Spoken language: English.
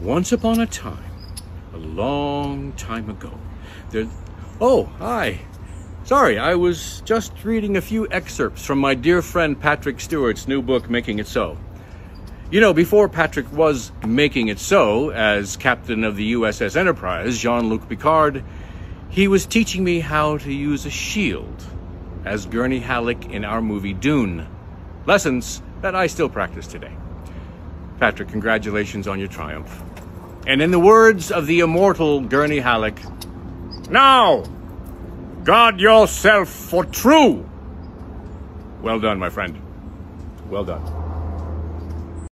Once upon a time, a long time ago, there. Oh, hi. Sorry, I was just reading a few excerpts from my dear friend Patrick Stewart's new book, Making It So. You know, before Patrick was making it so as captain of the USS Enterprise, Jean Luc Picard, he was teaching me how to use a shield as Gurney Halleck in our movie Dune. Lessons that I still practice today. Patrick, congratulations on your triumph. And in the words of the immortal Gurney Halleck, now, guard yourself for true. Well done, my friend. Well done.